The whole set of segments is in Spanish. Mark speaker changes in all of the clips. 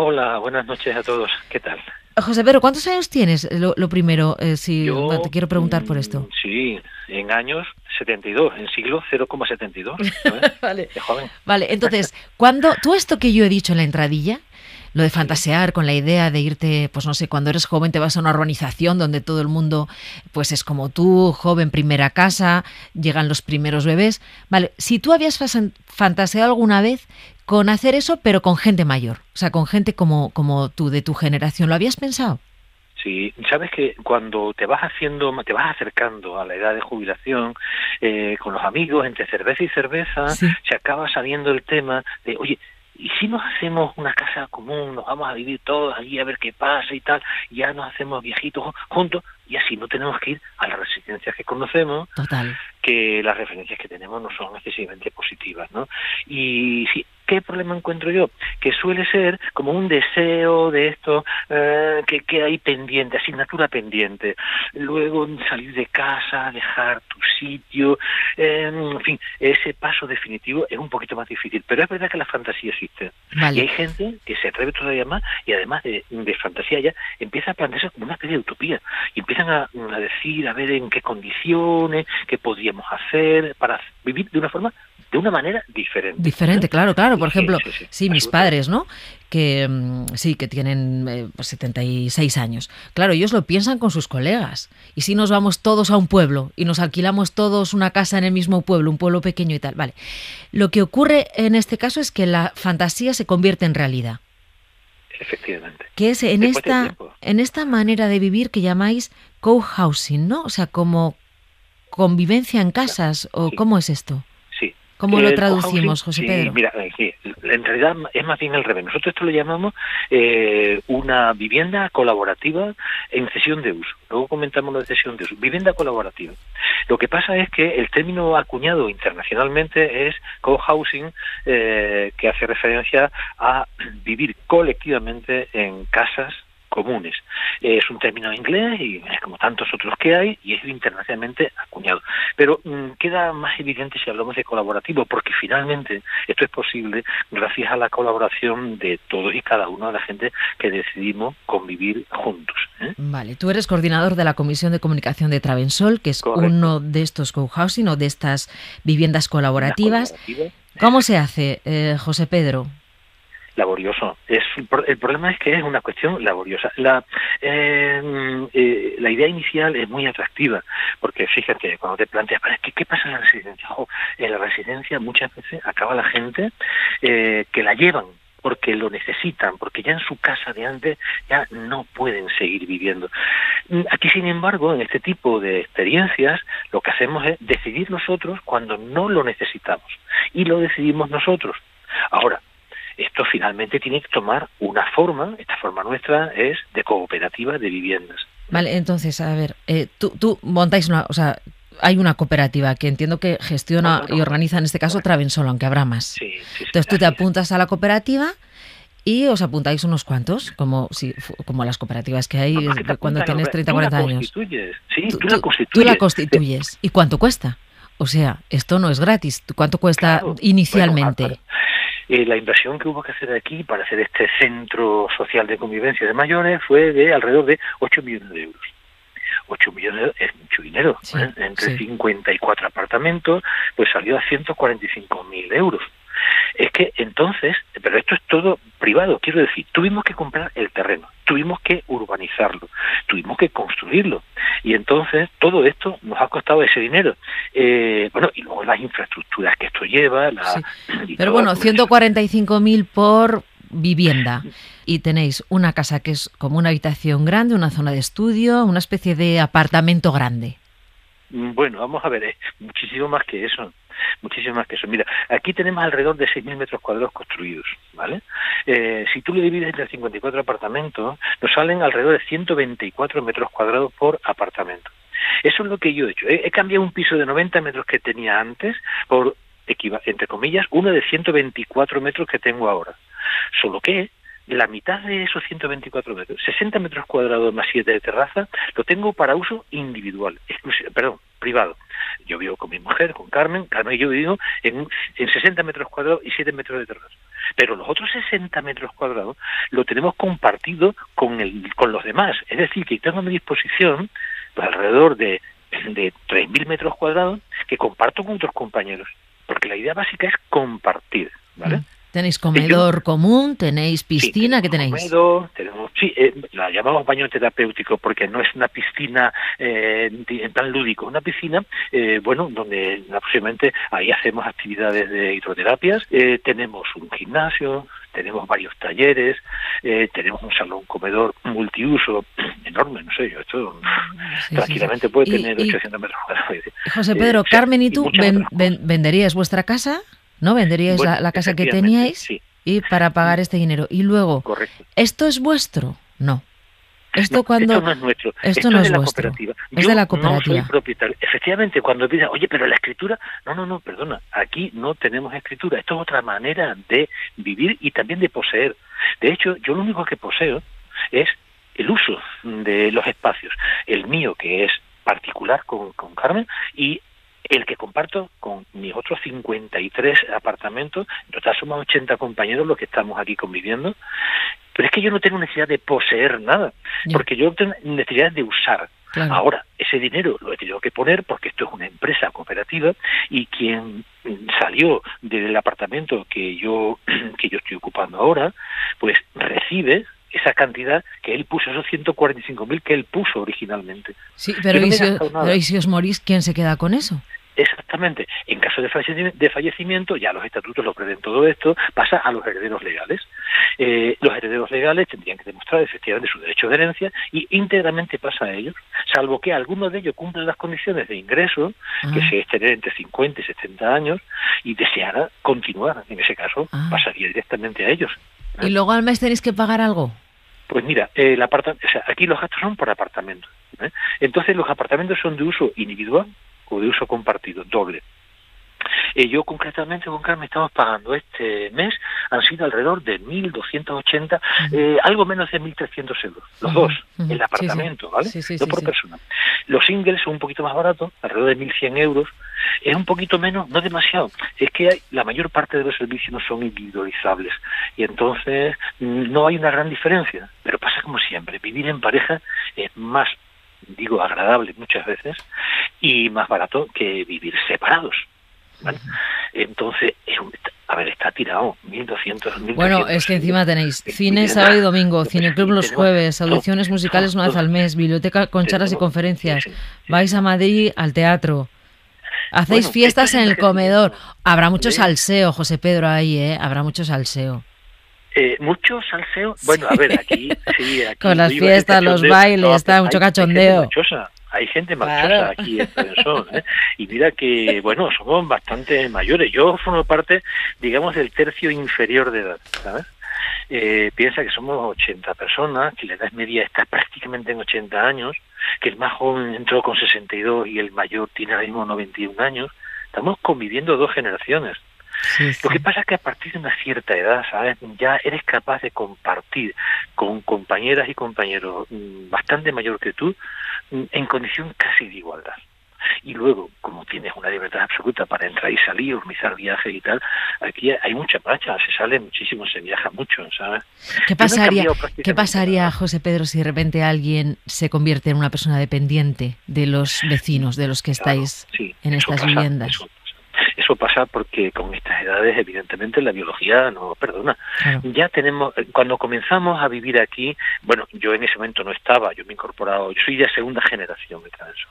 Speaker 1: Hola, buenas noches a todos. ¿Qué tal?
Speaker 2: José Pedro, ¿cuántos años tienes? Lo, primero, eh, si te quiero preguntar por esto. Mm,
Speaker 1: sí, en años 72, en siglo 0,72.
Speaker 2: vale. Vale, entonces, cuando tú esto que yo he dicho en la entradilla, lo de fantasear con la idea de irte, pues no sé, cuando eres joven te vas a una urbanización donde todo el mundo pues es como tú, joven, primera casa, llegan los primeros bebés. Vale, si tú habías fantaseado alguna vez con hacer eso, pero con gente mayor, o sea, con gente como, como tú, de tu generación, ¿lo habías pensado?
Speaker 1: Sí, sabes que cuando te vas haciendo, te vas acercando a la edad de jubilación, eh, con los amigos, entre cerveza y cerveza, se acaba saliendo el tema de, oye, y si nos hacemos una casa común, nos vamos a vivir todos allí a ver qué pasa y tal, ya nos hacemos viejitos juntos y así no tenemos que ir a las residencias que conocemos,
Speaker 2: Total.
Speaker 1: que las referencias que tenemos no son excesivamente positivas, ¿no? Y sí, ¿Qué problema encuentro yo? Que suele ser como un deseo de esto eh, que, que hay pendiente, asignatura pendiente. Luego salir de casa, dejar tu sitio, eh, en fin, ese paso definitivo es un poquito más difícil. Pero es verdad que la fantasía existe. Y hay gente que se atreve todavía más y además de, fantasía ya empieza a plantearse como una especie de utopía. Y empiezan a, a decir, a ver en qué condiciones, qué podríamos hacer para vivir de una forma de una manera diferente.
Speaker 2: Diferente, claro, claro. Por ejemplo, sí, mis padres, ¿no? Que mm, sí, que tienen eh, 76 pues, años. Claro, ellos lo piensan con sus colegas. Y si nos vamos todos a un pueblo y nos alquilamos todos una casa en el mismo pueblo, un pueblo pequeño y tal, vale. Lo que ocurre en este caso es que la fantasía se convierte en realidad.
Speaker 1: Efectivamente.
Speaker 2: Que es en esta, en esta manera de vivir que llamáis co-housing, ¿no? O sea, como convivencia en casas, o cómo es esto? ¿Cómo lo traducimos, José Pedro?
Speaker 1: Mira, eh, sí, en realidad es más bien el revés. Nosotros esto lo llamamos eh, una vivienda colaborativa en cesión de uso. Luego comentamos la de cesión de uso. Vivienda colaborativa. Lo que pasa es que el término acuñado internacionalmente es co-housing, eh, que hace referencia a vivir colectivamente en casas comunes. Es un término inglés y es como tantos otros que hay y es internacionalmente acuñado. Pero mm, queda más evidente si hablamos de colaborativo, porque finalmente esto es posible gracias a la colaboración de todos y cada uno de la gente que decidimos convivir juntos. ¿eh?
Speaker 2: Vale, tú eres coordinador de la Comisión de Comunicación de Travensol, que es uno de estos co-housing o de estas viviendas colaborativas. ¿Cómo se hace, eh, José Pedro?
Speaker 1: Laborioso. Es, el problema es que es una cuestión laboriosa. La, eh, eh, la idea inicial es muy atractiva, porque fíjate, cuando te planteas, ¿qué, qué pasa en la residencia? en la residencia muchas veces acaba la gente eh, que la llevan porque lo necesitan, porque ya en su casa de antes ya no pueden seguir viviendo. Aquí, sin embargo, en este tipo de experiencias, lo que hacemos es decidir nosotros cuando no lo necesitamos y lo decidimos nosotros. Ahora, esto finalmente tiene que tomar una forma, esta forma nuestra es de cooperativa de viviendas.
Speaker 2: Vale, entonces, a ver, eh, tú, tú montáis una, o sea, hay una cooperativa que entiendo que gestiona y organiza en este caso Travensolo, aunque habrá más.
Speaker 1: Sí, sí,
Speaker 2: entonces tú te apuntas a la cooperativa y os apuntáis unos cuantos, como si, como las cooperativas que hay cuando tienes 30, 40 años.
Speaker 1: Sí, tú,
Speaker 2: la
Speaker 1: constituyes.
Speaker 2: Tú la constituyes. ¿Y cuánto cuesta? O sea, esto no es gratis. ¿Cuánto cuesta inicialmente?
Speaker 1: Eh, la inversión que hubo que hacer aquí para hacer este centro social de convivencia de mayores fue de alrededor de 8 millones de euros. 8 millones es mucho dinero. ¿eh? Entre 54 apartamentos, pues salió a 145 mil euros. Es que entonces, pero esto es todo privado, quiero decir, tuvimos que comprar el terreno, tuvimos que urbanizarlo, tuvimos que construirlo. Y entonces todo esto nos ha costado ese dinero. Eh, bueno, y luego las infraestructuras que esto lleva. La,
Speaker 2: Pero bueno, 145.000 por vivienda y tenéis una casa que es como una habitación grande, una zona de estudio, una especie de apartamento grande.
Speaker 1: Mm, bueno, vamos a ver, es muchísimo más que eso muchísimo más que eso. Mira, aquí tenemos alrededor de 6.000 metros cuadrados construidos, ¿vale? Eh, si tú lo divides entre 54 apartamentos, nos salen alrededor de 124 metros cuadrados por apartamento. Eso es lo que yo he hecho. He, cambiado un piso de 90 metros que tenía antes por, entre comillas, uno de 124 metros que tengo ahora. Solo que la mitad de esos 124 metros, 60 metros cuadrados más 7 de terraza, lo tengo para uso individual, perdón, privado. Yo vivo con mi mujer, con Carmen, Carmen y yo vivo en, en 60 metros cuadrados y 7 metros de terraza. pero los otros 60 metros cuadrados lo tenemos compartido con, el, con los demás. Es decir, que tengo a mi disposición pues, alrededor de, de 3.000 metros cuadrados que comparto con otros compañeros. Porque la idea básica es compartir.
Speaker 2: ¿Tenéis comedor común? ¿Tenéis piscina? ¿Qué tenéis?
Speaker 1: Comedor, tenemos, sí, eh, la llamamos baño terapéutico porque no es una piscina eh, plan lúdico, una piscina, eh, bueno, donde posiblemente ahí hacemos actividades de hidroterapias, eh, tenemos un gimnasio, tenemos varios talleres, eh, tenemos un salón comedor multiuso enorme, no sé, yo esto tranquilamente puede tener 800 metros cuadrados.
Speaker 2: José Pedro, Carmen y tú venderías vuestra casa ¿no? Venderíais la, casa que teníais y para pagar este dinero. Y luego, ¿esto es vuestro? No.
Speaker 1: Esto, cuando, no es nuestro.
Speaker 2: Esto, no es, de la cooperativa.
Speaker 1: Es
Speaker 2: de la cooperativa.
Speaker 1: No soy propietario. Efectivamente, cuando dices, oye, pero la escritura, no, no, no, perdona, aquí no tenemos escritura. Esto es otra manera de vivir y también de poseer. De hecho, yo lo único que poseo es el uso de los espacios. El mío, que es particular con, con Carmen, y el que comparto con mis otros 53 apartamentos, en total somos 80 compañeros los que estamos aquí conviviendo, pero es que yo no tengo necesidad de poseer nada, porque yo tengo necesidad de usar. Ahora, ese dinero lo he tenido que poner porque esto es una empresa cooperativa y quien salió del apartamento que yo que yo estoy ocupando ahora, pues recibe esa cantidad que él puso, esos 145.000 que él puso originalmente.
Speaker 2: Sí, pero, y si, os morís, ¿quién se queda con eso?
Speaker 1: En caso de fallecimiento, ya los estatutos lo prevén todo esto, pasa a los herederos legales. Eh, los herederos legales tendrían que demostrar efectivamente su derecho de herencia y íntegramente pasa a ellos, salvo que alguno de ellos cumpla las condiciones de ingreso, que se es tener entre 50 y 70 años, y deseara continuar. En ese caso, ah. pasaría directamente a ellos.
Speaker 2: ¿Y luego al mes tenéis que pagar algo?
Speaker 1: Pues mira, el aquí los gastos son por apartamento. ¿eh? Entonces los apartamentos son de uso individual o de uso compartido, doble. Eh, yo concretamente con Carmen estamos pagando este mes, han sido alrededor de 1.280, eh, algo menos de 1.300 euros, los dos, el apartamento, ¿vale? no por persona. Los singles son un poquito más baratos, alrededor de 1.100 euros, es un poquito menos, no demasiado, es que hay, la mayor parte de los servicios no son individualizables y entonces mm, no hay una gran diferencia, pero pasa como siempre, vivir en pareja es más digo agradable muchas veces y más barato que vivir separados. Entonces, a ver, está tirado, 1.200,
Speaker 2: Bueno, es que encima tenéis cine sábado y domingo, cineclub los jueves, audiciones musicales una vez al mes, biblioteca con charlas y conferencias, vais a Madrid al teatro, hacéis fiestas en el comedor. Habrá mucho salseo, José Pedro, ahí, ¿eh? Habrá mucho salseo.
Speaker 1: Eh, mucho salseo. Bueno, a ver, aquí sí.
Speaker 2: Con las fiestas, los bailes, está mucho cachondeo.
Speaker 1: Hay gente marchosa aquí en Sol, ¿eh? Y mira que, bueno, somos bastante mayores. Yo formo parte, digamos, del tercio inferior de edad, ¿sabes? Eh, piensa que somos 80 personas, que la edad media está prácticamente en 80 años, que el más joven entró con 62 y el mayor tiene ahora mismo 91 años. Estamos conviviendo dos generaciones. Lo que pasa es que a partir de una cierta edad, ¿sabes? Ya eres capaz de compartir con compañeras y compañeros mm, bastante mayor que tú en condición casi de igualdad. Y luego, como tienes una libertad absoluta para entrar y salir, organizar viajes y tal, aquí hay mucha marcha, se sale muchísimo, se viaja mucho, ¿sabes?
Speaker 2: ¿Qué pasaría, ¿qué pasaría José Pedro, si de repente alguien se convierte en una persona dependiente de los vecinos, de los que estáis en estas viviendas?
Speaker 1: Eso pasa porque con estas edades, evidentemente, la biología no perdona. Ya tenemos, eh, cuando comenzamos a vivir aquí, bueno, yo en ese momento no estaba, yo me he incorporado, yo soy de segunda generación de eso.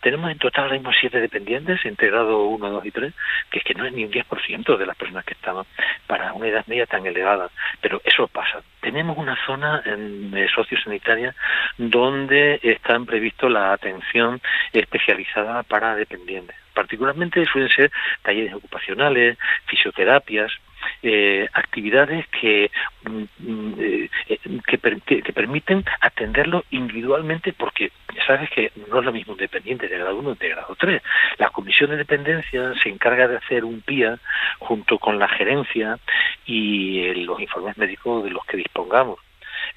Speaker 1: Tenemos en total ahora mismo siete dependientes, entre grado 1, 2 y 3, que es que no es ni un 10% de las personas que estaban para una edad media tan elevada. Pero eso pasa. Tenemos una zona eh, sociosanitaria donde están previsto la atención especializada para dependientes particularmente suelen ser talleres ocupacionales, fisioterapias, eh, actividades que, mm, mm, eh, que, que, permiten atenderlo individualmente porque sabes que no es lo mismo un dependiente de grado 1 de grado 3. La comisión de dependencia se encarga de hacer un PIA junto con la gerencia y eh, los informes médicos de los que dispongamos.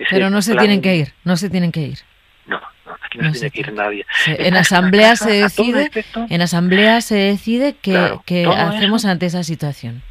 Speaker 2: Pero no se tienen que ir, no se tienen que ir.
Speaker 1: No, aquí no, tiene que ir nadie.
Speaker 2: en asamblea se decide, en asamblea se decide que, hacemos ante esa situación.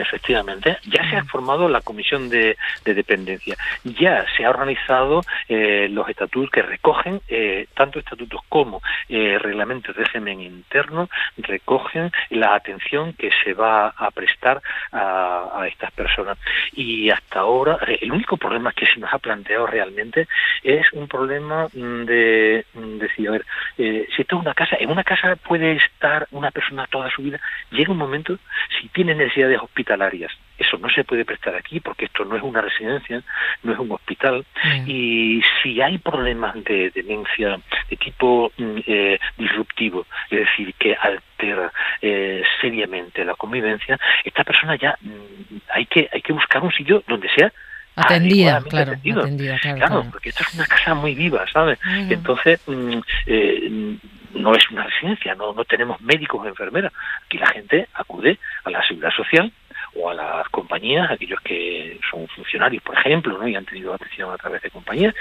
Speaker 1: Efectivamente, ya se ha formado la comisión de, dependencia, ya se ha organizado eh, los estatutos que recogen, eh, tanto estatutos como eh, reglamentos de régimen interno, recogen la atención que se va a prestar a, a, estas personas. Y hasta ahora, el único problema que se nos ha planteado realmente es un problema de, decir, a ver, si esto es una casa, en una casa puede estar una persona toda su vida, llega un momento, si tiene necesidades hospitalarias, eso no se puede prestar aquí porque esto no es una residencia, no es un hospital. Y si hay problemas de demencia de tipo mm, eh, disruptivo, es decir, que altera eh, seriamente la convivencia, esta persona ya mm, hay que hay que buscar un sitio donde sea
Speaker 2: Atendida, claro, atendida,
Speaker 1: claro, porque esto es una casa muy viva, ¿sabes? Entonces, mm, eh, no es una residencia, no, no tenemos médicos o enfermeras. Aquí la gente acude a la seguridad social o a las compañías, aquellos que son funcionarios, por ejemplo, ¿no? y han tenido atención a través de compañías,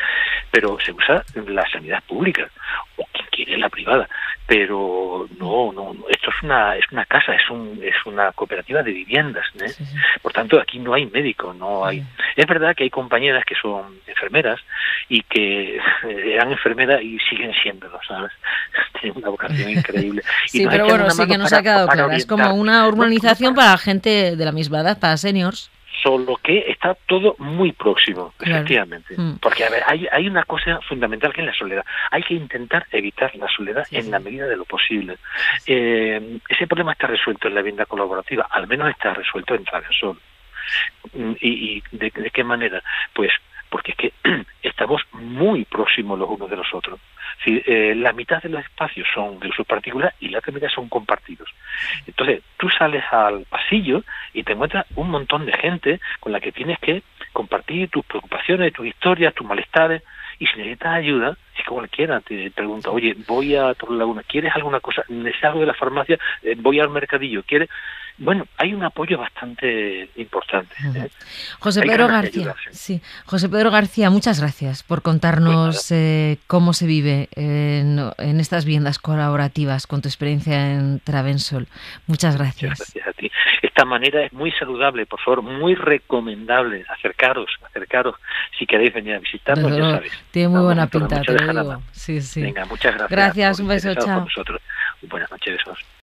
Speaker 1: pero se usa la sanidad pública o quien quiere la privada, pero no, no, esto es una es una casa, es un es una cooperativa de viviendas, ¿eh? por tanto aquí no hay médico, no hay. Es verdad que hay compañeras que son enfermeras y que eran enfermeras y siguen siéndolo, ¿sabes? Tienen una vocación increíble.
Speaker 2: sí, pero bueno, sí que nos ha quedado claro. Es como una urbanización para gente de la misma edad, para seniors
Speaker 1: solo que está todo muy próximo, efectivamente. Mm. Porque, a ver, hay, hay una cosa fundamental que es la soledad. Hay que intentar evitar la soledad en la medida de lo posible. Eh, ese problema está resuelto en la vivienda colaborativa, al menos está resuelto en Travesol. Mm, ¿Y, y de, de qué manera? Pues porque es que estamos muy próximos los unos de los otros. Eh, la mitad de los espacios son de uso particular y la otra mitad son compartidos. Entonces, tú sales al pasillo y te encuentras un montón de gente con la que tienes que compartir tus preocupaciones, tus historias, tus malestares. Y si necesitas ayuda, si cualquiera te pregunta, oye, voy a Torre Laguna, ¿quieres alguna cosa? Necesito algo de la farmacia, eh, voy al mercadillo, ¿quieres? Bueno, hay un apoyo bastante importante. ¿eh?
Speaker 2: José Pedro García, sí. José Pedro García, muchas gracias por contarnos eh, cómo se vive en, estas viviendas colaborativas con tu experiencia en Travensol. Muchas gracias.
Speaker 1: gracias a ti. Esta manera es muy saludable, por favor, muy recomendable. Acercaros, acercaros. Si queréis venir a visitarnos, ya sabéis.
Speaker 2: Tiene muy buena pinta, te lo digo. Sí, sí.
Speaker 1: Venga, muchas gracias.
Speaker 2: Gracias, un beso, chao.
Speaker 1: Buenas noches, besos.